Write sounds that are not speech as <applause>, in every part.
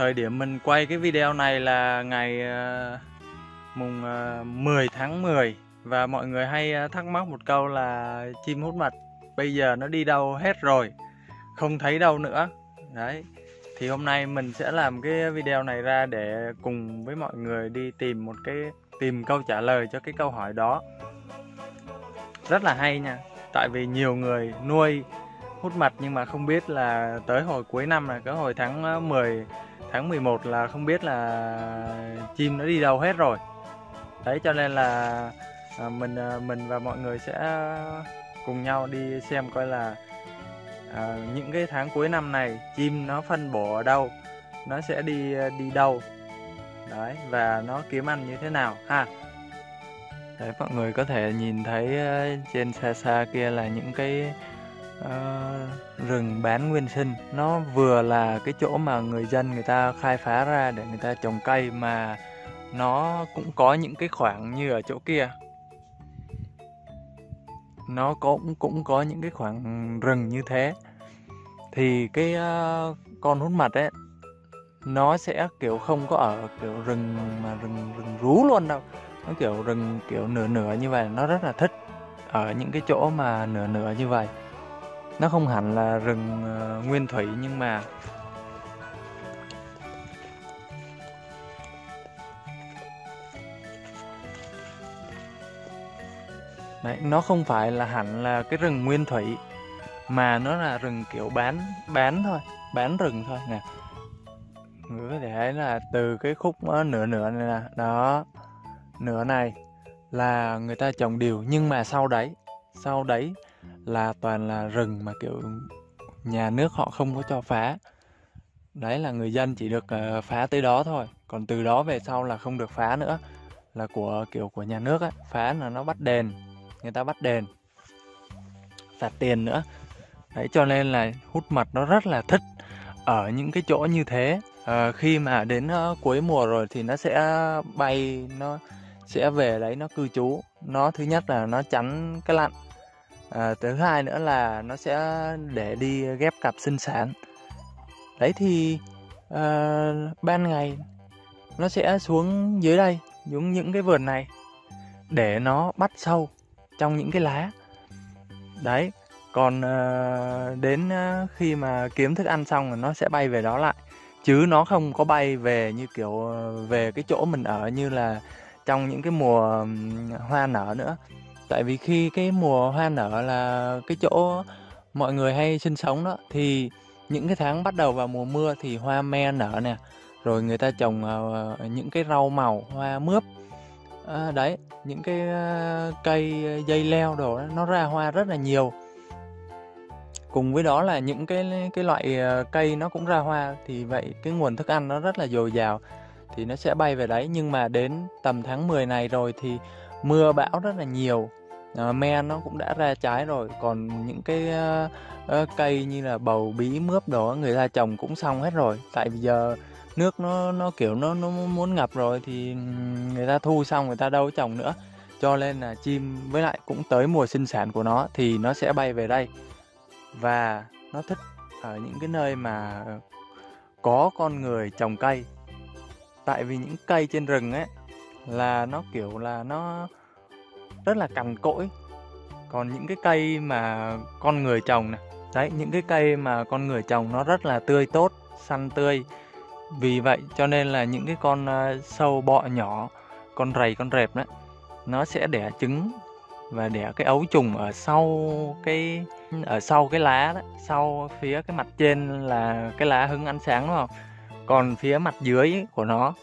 thời điểm mình quay cái video này là ngày ờ, mùng ờ, 10 tháng 10 và mọi người hay ờ, thắc mắc một câu là chim hút mật bây giờ nó đi đâu hết rồi? Không thấy đâu nữa. Đấy. Thì hôm nay mình sẽ làm cái video này ra để cùng với mọi người đi tìm một cái, tìm câu trả lời cho cái câu hỏi đó. Rất là hay nha. Tại vì nhiều người nuôi hút mật nhưng mà không biết là tới hồi cuối năm là cái hồi tháng 10 tháng 11 là không biết là chim nó đi đâu hết rồi. Đấy cho nên là à, mình à, mình và mọi người sẽ cùng nhau đi xem coi là à, những cái tháng cuối năm này chim nó phân bổ ở đâu nó sẽ đi à, đi đâu. Đấy và nó kiếm ăn như thế nào ha. Đấy mọi người có thể nhìn thấy trên xa xa kia là những cái Ờ, rừng bán nguyên sinh. Nó vừa là cái chỗ mà người dân người ta khai phá ra để người ta trồng cây mà nó cũng có những cái khoảng như ở chỗ kia. Nó cũng cũng có những cái khoảng rừng như thế. Thì cái uh, con hút mật ấy nó sẽ kiểu không có ở kiểu rừng mà rừng rừng rú luôn đâu. Nó kiểu rừng kiểu nửa nửa như vậy. Nó rất là thích ở những cái chỗ mà nửa nửa như vậy nó không hẳn là rừng ờ, nguyên thủy nhưng mà Đấy, nó không phải là hẳn là cái rừng nguyên thủy mà nó là rừng kiểu bán bán thôi, bán rừng thôi nè. Người có thể thấy là từ cái khúc nửa nửa này nè, đó, nửa này là người ta trồng điều nhưng mà sau đấy, sau đấy là toàn là rừng mà kiểu nhà nước họ không có cho phá. Đấy là người dân chỉ được uh, phá tới đó thôi, còn từ đó về sau là không được phá nữa. Là của kiểu của nhà nước ấy. phá là nó bắt đền, người ta bắt đền. Phạt tiền nữa. Đấy cho nên là hút mật nó rất là thích ở những cái chỗ như thế. Ờ, khi mà đến uh, cuối mùa rồi thì nó sẽ bay, nó sẽ về đấy nó cư trú. Nó thứ nhất là nó tránh cái lạnh. À, thứ hai nữa là nó sẽ để đi ghép cặp sinh sản. Đấy thì à, ban ngày nó sẽ xuống dưới đây, xuống những cái vườn này để nó bắt sâu trong những cái lá. Đấy, còn à, đến ờ, khi mà kiếm thức ăn xong rồi nó sẽ bay về đó lại. Chứ nó không có bay về như kiểu về cái chỗ mình ở như là trong những cái mùa hoa nở nữa. Tại vì khi cái mùa hoa nở là cái chỗ mọi người hay sinh sống đó thì những cái tháng bắt đầu vào mùa mưa thì hoa me nở nè, rồi người ta trồng ờ, những cái rau màu, hoa mướp. À, đấy, những cái ờ, cây dây leo đồ đó, nó ra hoa rất là nhiều. Cùng với đó là những cái cái loại cây nó cũng ra hoa thì vậy cái nguồn thức ăn nó rất là dồi dào thì nó sẽ bay về đấy nhưng mà đến tầm tháng 10 này rồi thì mưa bão rất là nhiều. Ờ, me nó cũng đã ra trái rồi. Còn những cái uh, uh, cây như là bầu bí mướp đó người ta trồng cũng xong hết rồi. Tại vì giờ nước nó nó kiểu nó nó muốn ngập rồi thì người ta thu xong người ta đâu có trồng nữa. Cho nên là chim với lại cũng tới mùa sinh sản của nó thì nó sẽ bay về đây. Và nó thích ở những cái nơi mà có con người trồng cây. Tại vì những cây trên rừng ấy là nó kiểu là nó rất là cằn cỗi. Còn những cái cây mà con người trồng này đấy, những cái cây mà con người trồng nó rất là tươi tốt xanh tươi. Vì vậy cho nên là những cái con ờ, sâu bọ nhỏ, con rầy, con rệp đấy nó sẽ đẻ trứng và đẻ cái ấu trùng ở sau cái, ở sau cái lá đó, sau phía cái mặt trên là cái lá hứng ánh sáng, đúng không? Còn phía mặt dưới của nó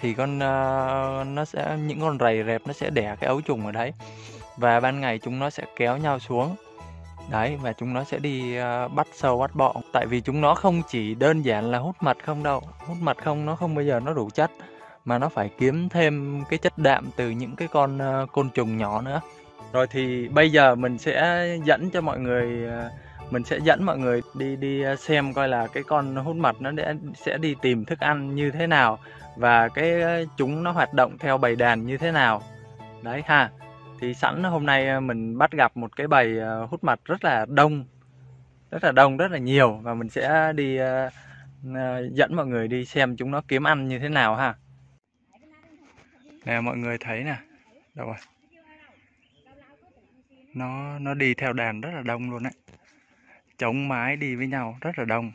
thì con uh, nó sẽ những con rầy rệp nó sẽ đẻ cái ấu trùng ở đấy. Và ban ngày chúng nó sẽ kéo nhau xuống. Đấy và chúng nó sẽ đi uh, bắt sâu bắt bọ. Tại vì chúng nó không chỉ đơn giản là hút mật không đâu. Hút mật không nó không bao giờ nó đủ chất. Mà nó phải kiếm thêm cái chất đạm từ những cái con uh, côn trùng nhỏ nữa. Rồi thì bây giờ mình sẽ dẫn cho mọi người uh, mình sẽ dẫn mọi người đi đi à, xem coi là cái con hút mật nó để, sẽ đi tìm thức ăn như thế nào và cái à, chúng nó hoạt động theo bầy đàn như thế nào. Đấy ha. Thì sẵn hôm nay à, mình bắt gặp một cái bầy hút mật rất là đông rất là đông rất là nhiều và mình sẽ đi dẫn mọi người đi xem chúng nó kiếm ăn như thế nào ha. Nè mọi người thấy nè. Đâu rồi? Nó nó đi theo đàn rất là đông luôn đấy chống mái đi với nhau rất là đông.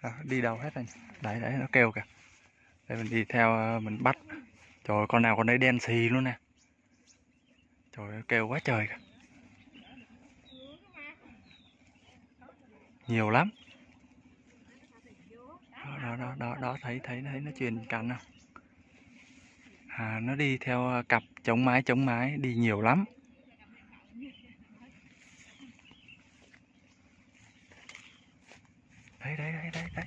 À, đi đâu hết anh? Đấy đấy nó kêu kìa. Đây mình đi theo ờ, mình bắt. Trời con nào con đấy đen xì luôn nè. Trời ơi, kêu quá trời kìa. Nhiều lắm. Đó đó đó đó, đó thấy thấy thấy nó truyền cành không? À, nó đi theo ờ, cặp chống mái chống mái đi nhiều lắm. Đấy đấy đấy đấy đấy.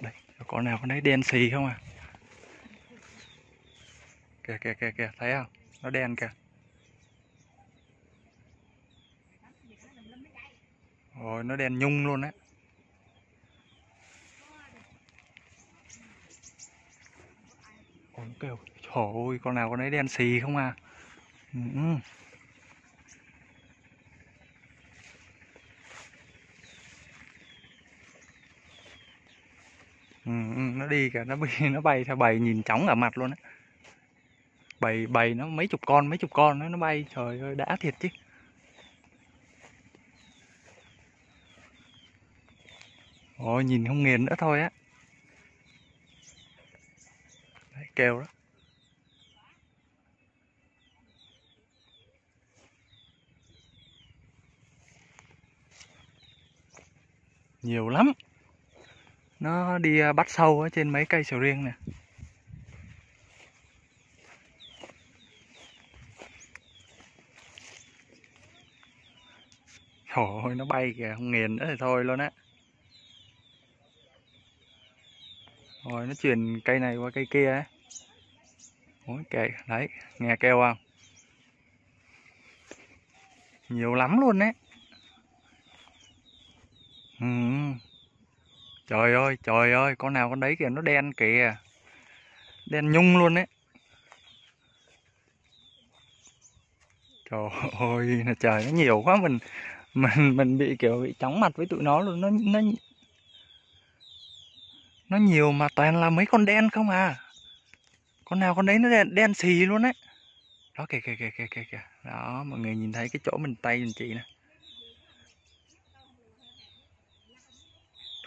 Đây con nào con đấy đen xì không à? Kìa kìa kìa kìa thấy không? Nó đen kìa. Rồi nó đen nhung luôn đấy. Ôi, kêu trời ơi con nào con đấy đen xì không à? Ừ. ừ. Ừ, ừ, nó đi cả nó bay <laughs> nó bay theo bầy nhìn chóng cả mặt luôn á. Bầy bầy nó mấy chục con mấy chục con nó nó bay trời ơi đã thiệt chứ. Ôi nhìn không nghiền nữa thôi á. Đấy, kêu đó. Nhiều lắm nó đi à, bắt sâu ở trên mấy cây sầu riêng nè Trời ơi, nó bay kìa, không nghiền nữa thì thôi luôn á. Rồi nó chuyển cây này qua cây kia á. Ôi kìa, đấy, nghe kêu không? Nhiều lắm luôn đấy. Ừ. Trời ơi, trời ơi, con nào con đấy kìa, nó đen kìa. Đen nhung luôn đấy. Trời ơi, trời nó nhiều quá mình mình mình bị kiểu bị chóng mặt với tụi nó luôn nó nó nó nhiều mà toàn là mấy con đen không à con nào con đấy nó đen, đen xì luôn đấy đó kìa kìa kìa kìa kìa đó mọi người nhìn thấy cái chỗ mình tay mình chị nè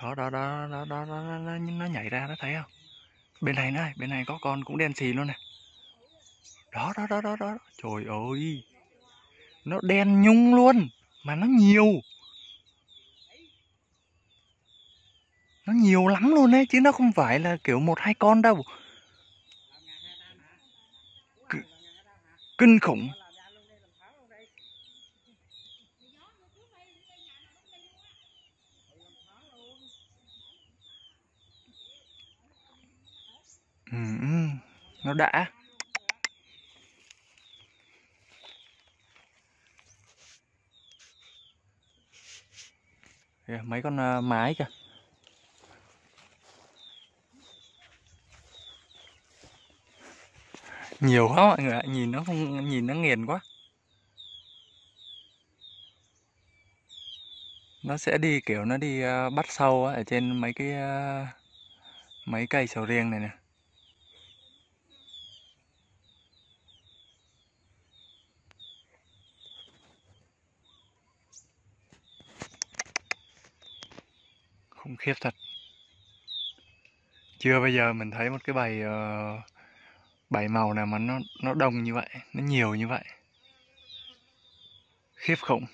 đó đó đó đó đó, đó, đó, đó nó nhảy ra nó thấy không? Bên này này bên này có con cũng đen xì luôn nè đó đó đó đó đó trời ơi. Nó đen nhung luôn mà nó nhiều. Nó nhiều lắm luôn đấy chứ nó không phải là kiểu một hai con đâu. C kinh khủng. Ừ, ừ, nó đã. Kìa, mấy con ờ, mái kìa. Nhiều quá mọi người ạ nhìn nó không nhìn nó nghiền quá. Nó sẽ đi kiểu nó đi ờ, bắt sâu ở trên mấy cái ờ, mấy cây sầu riêng này nè. Khủng khiếp thật. Chưa bây giờ mình thấy một cái bầy uh, bầy màu nào mà nó nó đông như vậy nó nhiều như vậy. Khiếp khủng.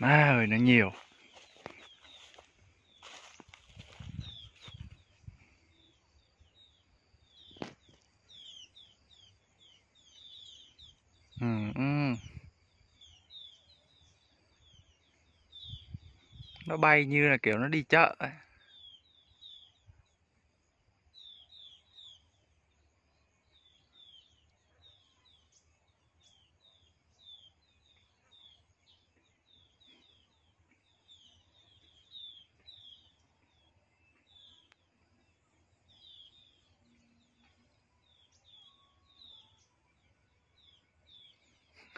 Má ơi nó nhiều ừ, ừ. nó bay như là kiểu nó đi chợ ấy.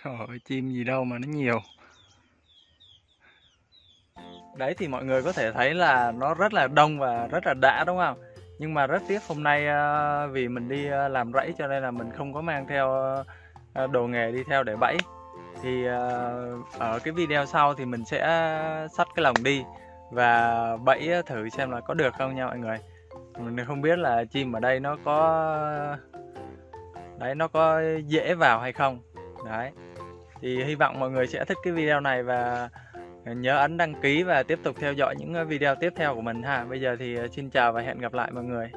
Ôi, chim gì đâu mà nó nhiều. Đấy thì mọi người có thể thấy là nó rất là đông và rất là đã đúng không? Nhưng mà rất tiếc hôm nay ờ, vì mình đi ờ, làm rẫy cho nên là mình không có mang theo ờ, đồ nghề đi theo để bẫy. Thì ở cái video sau thì mình sẽ sắt cái lồng đi và bẫy thử xem là có được không nha mọi người. Mình không biết là chim ở đây nó có đấy nó có dễ vào hay không. Đấy thì hy vọng mọi người sẽ thích cái video này và nhớ ấn đăng ký và tiếp tục theo dõi những ờ, video tiếp theo của mình ha. Bây giờ thì ờ, xin chào và hẹn gặp lại mọi người.